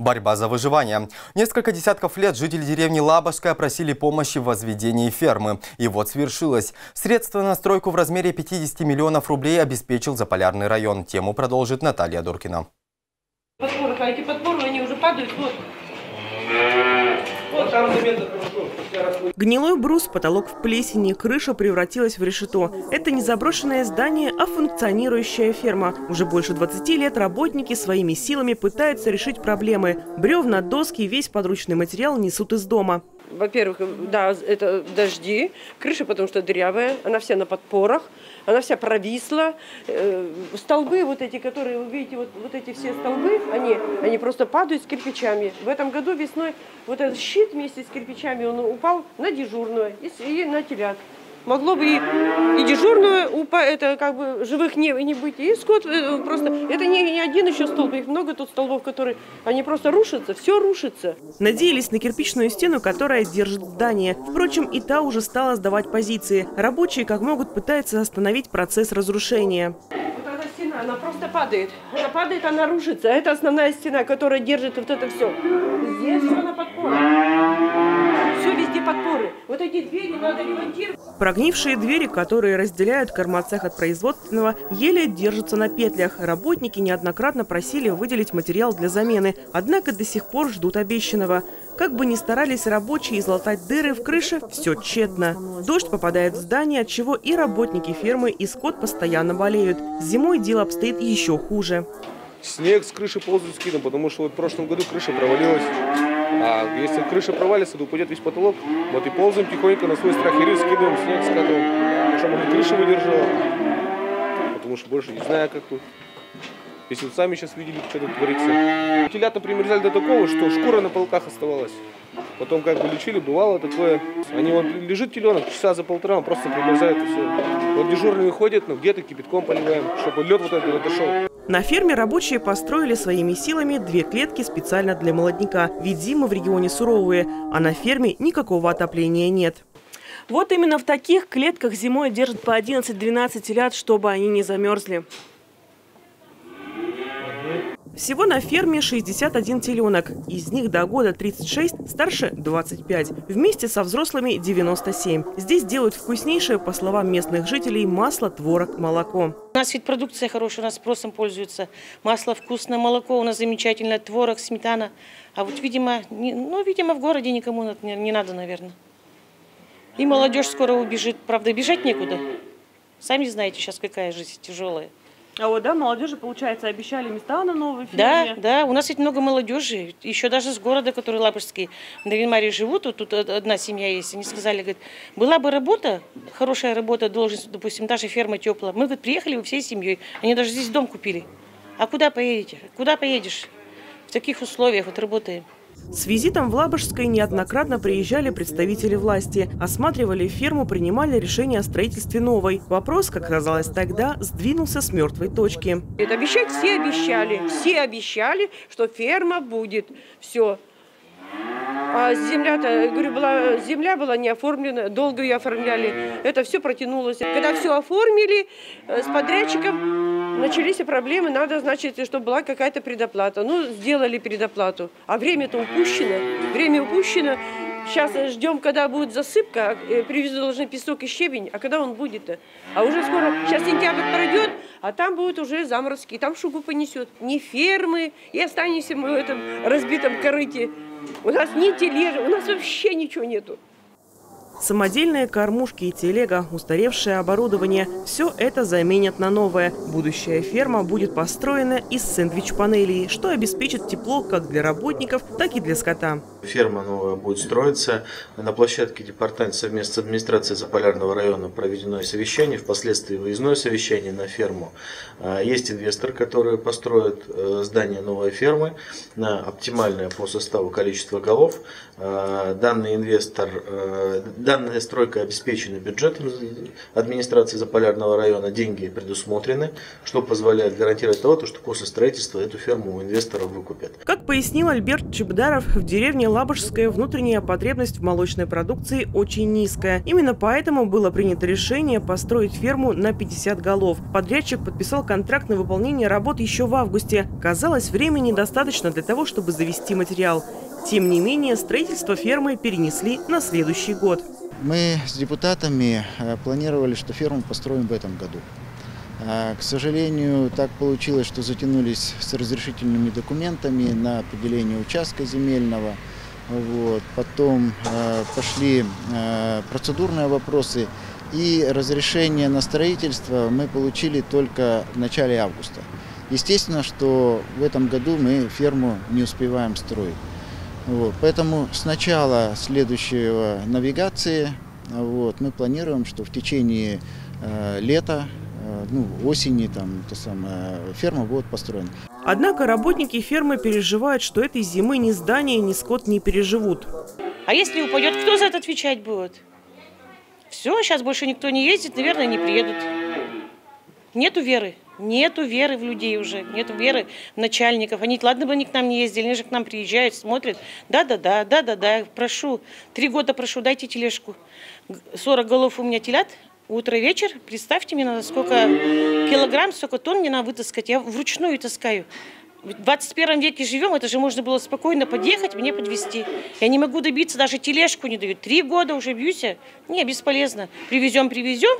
Борьба за выживание. Несколько десятков лет жители деревни Лабашская просили помощи в возведении фермы. И вот свершилось. Средства на стройку в размере 50 миллионов рублей обеспечил Заполярный район. Тему продолжит Наталья Дуркина. Подпоры, а эти подпоры, они уже падают. Вот. Гнилой брус, потолок в плесени, крыша превратилась в решето. Это не заброшенное здание, а функционирующая ферма. Уже больше 20 лет работники своими силами пытаются решить проблемы. Бревна, доски, весь подручный материал несут из дома во-первых, да, это дожди, крыша потому что дырявая, она вся на подпорах, она вся провисла. Э, столбы вот эти, которые вы видите, вот, вот эти все столбы, они, они просто падают с кирпичами. В этом году весной вот этот щит вместе с кирпичами, он упал на дежурную и, и на телят. Могло бы и, и дежурную, упа, это как бы живых не, не быть, и скот э, просто, это не, не один еще столб, их много тут столбов, которые, они просто рушатся, все рушится. Надеялись на кирпичную стену, которая держит здание. Впрочем, и та уже стала сдавать позиции. Рабочие как могут пытаются остановить процесс разрушения. Вот эта стена, она просто падает. Она падает, она рушится. Это основная стена, которая держит вот это все. Здесь все на везде подпоры. Вот эти двери надо ремонтировать. Прогнившие двери, которые разделяют кормоцех от производственного, еле держатся на петлях. Работники неоднократно просили выделить материал для замены, однако до сих пор ждут обещанного. Как бы ни старались рабочие излатать дыры в крыше, все тщетно. Дождь попадает в здание, от чего и работники фермы, и скот постоянно болеют. Зимой дело обстоит еще хуже. Снег с крыши ползает скидом, потому что вот в прошлом году крыша провалилась. А если крыша провалится, то упадет весь потолок. Вот и ползаем тихонько на свой страх и риск, скидываем снег, скатываем, чтобы крыша выдержала. Потому что больше не знаю, как тут. Если вот сами сейчас видели, что тут творится. Телята примерзали до такого, что шкура на полках оставалась. Потом как бы лечили, бывало такое. Они вот лежит теленок, часа за полтора, он просто примерзает и все. Вот дежурный выходит, но где-то кипятком поливаем, чтобы лед вот этот отошел. На ферме рабочие построили своими силами две клетки специально для молодняка. Ведь зимы в регионе суровые, а на ферме никакого отопления нет. Вот именно в таких клетках зимой держат по 11-12 телят, чтобы они не замерзли. Всего на ферме 61 теленок. Из них до года 36, старше 25. Вместе со взрослыми 97. Здесь делают вкуснейшее, по словам местных жителей, масло, творог, молоко. У нас ведь продукция хорошая, у нас спросом пользуется. Масло вкусное, молоко у нас замечательное, творог, сметана. А вот, видимо, не, ну, видимо, в городе никому не, не надо, наверное. И молодежь скоро убежит. Правда, бежать некуда. Сами знаете, сейчас какая жизнь тяжелая. А вот, да, молодежи, получается, обещали места на новой ферме? Да, да, у нас ведь много молодежи, еще даже с города, который Лапышский, на Винмаре живут, вот тут одна семья есть, они сказали, говорят, была бы работа, хорошая работа, должность, допустим, даже ферма теплая, мы вот приехали бы всей семьей, они даже здесь дом купили. А куда поедете? Куда поедешь? В таких условиях вот работаем. С визитом в Лабожской неоднократно приезжали представители власти, осматривали ферму, принимали решение о строительстве новой. Вопрос, как оказалось тогда, сдвинулся с мертвой точки. Это обещать все обещали. Все обещали, что ферма будет. Все. А земля-то, говорю, была, земля была не оформлена, долго ее оформляли. Это все протянулось. Когда все оформили э, с подрядчиком, начались проблемы. Надо, значит, чтобы была какая-то предоплата. Ну, сделали предоплату. А время-то упущено. Время упущено. Сейчас ждем, когда будет засыпка, э, привезут должны песок и щебень, а когда он будет-то? А уже скоро, сейчас сентябрь пройдет, а там будут уже заморозки, там шубу понесет. Не фермы, и останемся мы в этом разбитом корыте. У нас ни тележек, у нас вообще ничего нету. Самодельные кормушки и телега, устаревшее оборудование – все это заменят на новое. Будущая ферма будет построена из сэндвич-панелей, что обеспечит тепло как для работников, так и для скота. Ферма новая будет строиться. На площадке департамента совместно с администрацией Заполярного района проведено совещание, впоследствии выездное совещание на ферму. А, есть инвестор, который построит э, здание новой фермы на оптимальное по составу количество голов. А, данный инвестор, э, Данная стройка обеспечена бюджетом администрации Заполярного района. Деньги предусмотрены, что позволяет гарантировать того, что после строительства эту ферму у инвесторов выкупят. Как пояснил Альберт Чебдаров, в деревне Лабожская внутренняя потребность в молочной продукции очень низкая. Именно поэтому было принято решение построить ферму на 50 голов. Подрядчик подписал контракт на выполнение работ еще в августе. Казалось, времени достаточно для того, чтобы завести материал. Тем не менее, строительство фермы перенесли на следующий год. Мы с депутатами э, планировали, что ферму построим в этом году. А, к сожалению, так получилось, что затянулись с разрешительными документами на определение участка земельного. Вот. Потом э, пошли э, процедурные вопросы, и разрешение на строительство мы получили только в начале августа. Естественно, что в этом году мы ферму не успеваем строить. Вот, поэтому с начала следующего навигации вот, мы планируем, что в течение э, лета, э, ну, осени, там, то самое, ферма будет построена. Однако работники фермы переживают, что этой зимы ни здание, ни скот не переживут. А если упадет, кто за это отвечать будет? Все, сейчас больше никто не ездит, наверное, не приедут. Нету веры. Нету веры в людей уже, нету веры в начальников. Они, ладно бы они к нам не ездили, они же к нам приезжают, смотрят. Да-да-да, да-да-да, прошу, три года прошу, дайте тележку. 40 голов у меня телят, утро вечер, представьте мне, надо сколько килограмм, сколько тонн мне надо вытаскать. Я вручную таскаю. В 21 веке живем, это же можно было спокойно подъехать, мне подвезти. Я не могу добиться, даже тележку не дают. Три года уже бьюсь. Не, бесполезно. Привезем, привезем.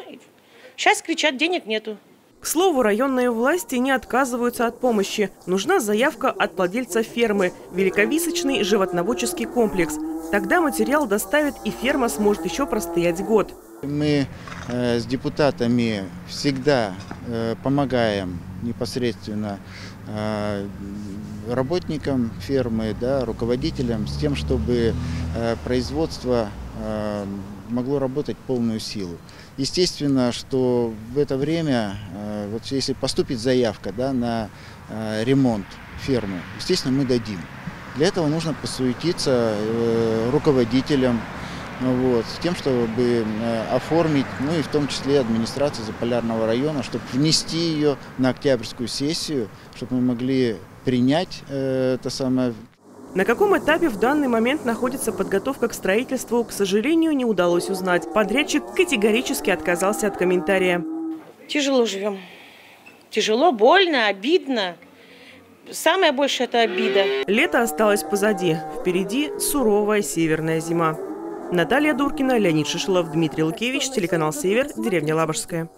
Сейчас кричат, денег нету. К слову, районные власти не отказываются от помощи. Нужна заявка от владельца фермы – Великовисочный животноводческий комплекс. Тогда материал доставят и ферма сможет еще простоять год. Мы э, с депутатами всегда э, помогаем непосредственно э, работникам фермы, да, руководителям с тем, чтобы производство могло работать полную силу. Естественно, что в это время, вот если поступит заявка да, на ремонт фермы, естественно, мы дадим. Для этого нужно посуетиться руководителям, вот, с тем, чтобы оформить, ну и в том числе администрации Заполярного района, чтобы внести ее на октябрьскую сессию, чтобы мы могли принять это самое на каком этапе в данный момент находится подготовка к строительству, к сожалению, не удалось узнать. Подрядчик категорически отказался от комментария. Тяжело живем. Тяжело, больно, обидно. Самое большее – это обида. Лето осталось позади. Впереди суровая северная зима. Наталья Дуркина, Леонид Шишилов, Дмитрий Лукевич, телеканал «Север», деревня Лабожская.